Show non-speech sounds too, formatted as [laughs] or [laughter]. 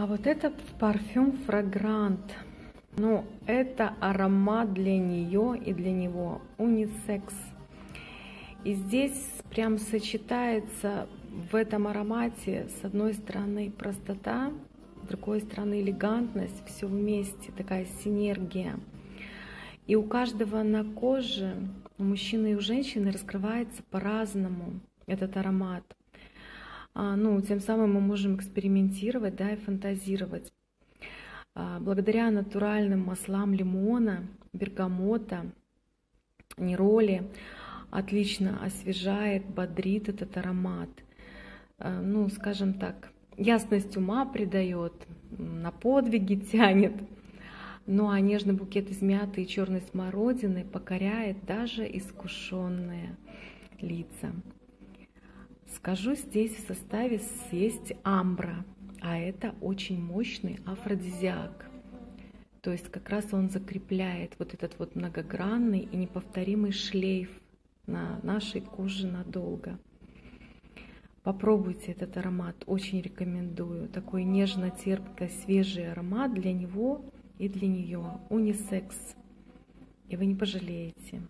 А вот это парфюм Фрагрант. Ну, это аромат для нее и для него. Унисекс. И здесь прям сочетается в этом аромате с одной стороны простота, с другой стороны элегантность, все вместе, такая синергия. И у каждого на коже, у мужчины и у женщины раскрывается по-разному этот аромат. А, ну, тем самым мы можем экспериментировать, да, и фантазировать. А, благодаря натуральным маслам лимона, бергамота, нероли, отлично освежает, бодрит этот аромат. А, ну, скажем так, ясность ума придает, на подвиги [laughs] тянет. Ну а нежный букет из мяты и черной смородины покоряет даже искушенные лица. Скажу, здесь в составе есть амбра, а это очень мощный афродизиак. То есть как раз он закрепляет вот этот вот многогранный и неповторимый шлейф на нашей коже надолго. Попробуйте этот аромат, очень рекомендую. Такой нежно-терпкий, свежий аромат для него и для нее. Унисекс. И вы не пожалеете.